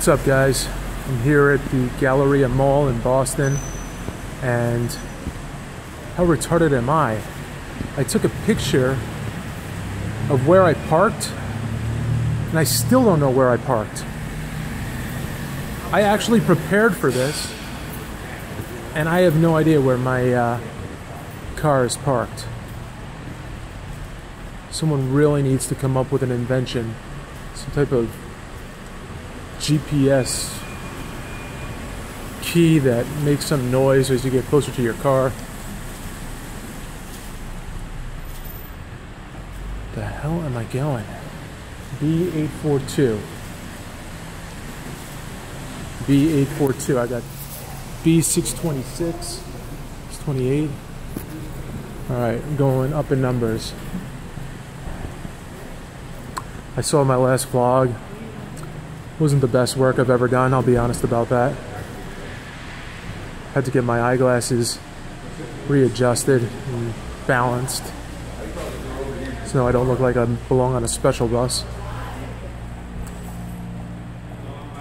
What's up, guys? I'm here at the Galleria Mall in Boston, and how retarded am I? I took a picture of where I parked, and I still don't know where I parked. I actually prepared for this, and I have no idea where my uh, car is parked. Someone really needs to come up with an invention, some type of GPS key that makes some noise as you get closer to your car. The hell am I going? B842. B842. I got B626. 28. Alright, going up in numbers. I saw my last vlog. Wasn't the best work I've ever done, I'll be honest about that. Had to get my eyeglasses readjusted and balanced so I don't look like I belong on a special bus.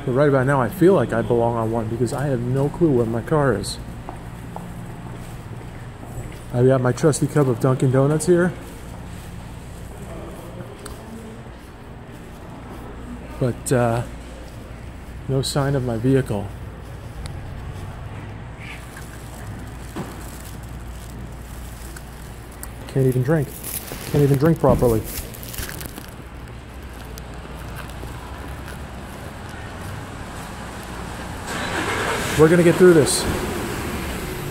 But right about now, I feel like I belong on one because I have no clue where my car is. I've got my trusty cup of Dunkin' Donuts here. But uh, no sign of my vehicle. Can't even drink. Can't even drink properly. We're gonna get through this.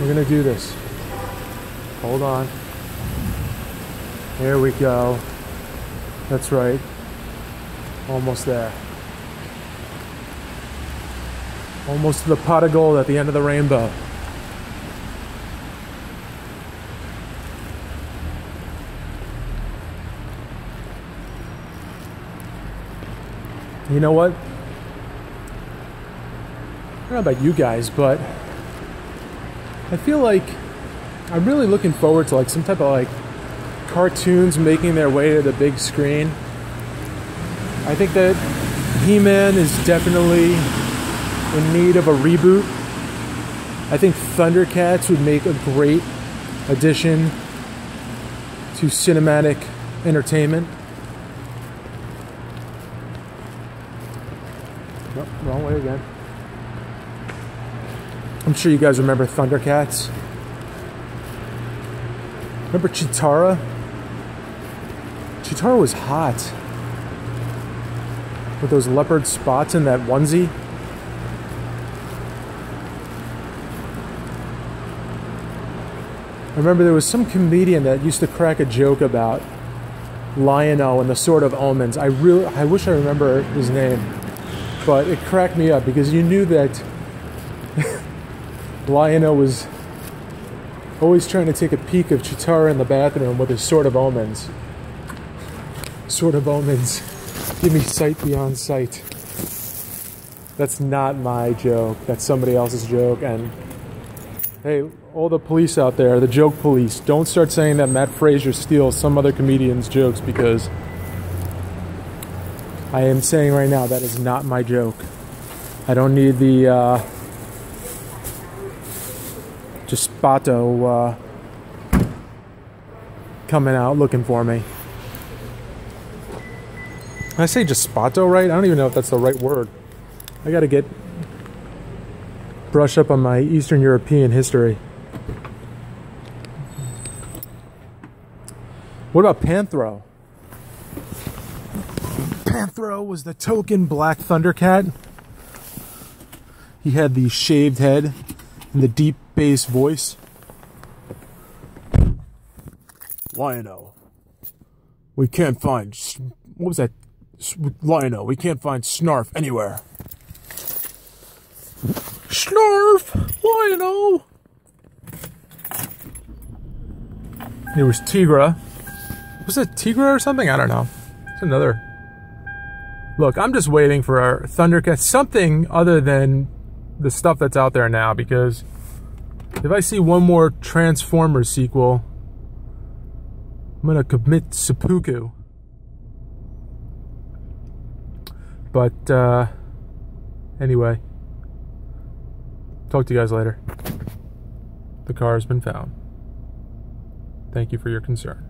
We're gonna do this. Hold on. Here we go. That's right. Almost there. Almost to the pot of gold at the end of the rainbow. You know what? I don't know about you guys, but I feel like I'm really looking forward to like some type of like cartoons making their way to the big screen. I think that He-Man is definitely in need of a reboot. I think Thundercats would make a great addition to cinematic entertainment. Nope, wrong way again. I'm sure you guys remember Thundercats. Remember Cheetara? Cheetara was hot. With those leopard spots in that onesie. I remember there was some comedian that used to crack a joke about Lion-O and the Sword of Omens. I really, I wish I remember his name, but it cracked me up because you knew that Lion-O was always trying to take a peek of Cheetara in the bathroom with his Sword of Omens. Sword of Omens. Give me sight beyond sight. That's not my joke. That's somebody else's joke. And hey, all the police out there, the joke police, don't start saying that Matt Frazier steals some other comedian's jokes because I am saying right now that is not my joke. I don't need the uh, uh, coming out looking for me. I say Gespato right? I don't even know if that's the right word. I gotta get brush up on my Eastern European history. What about Panthro? Panthro was the token black Thundercat. He had the shaved head and the deep bass voice. Lion-O. We can't find. What was that? Lion-O. We can't find Snarf anywhere. Snarf! Lion-O! There was Tygra. Was it Tygra or something? I don't know. It's another. Look, I'm just waiting for our Thundercat. Something other than the stuff that's out there now because if I see one more Transformers sequel, I'm gonna commit seppuku. But uh, Anyway, talk to you guys later. The car has been found. Thank you for your concern.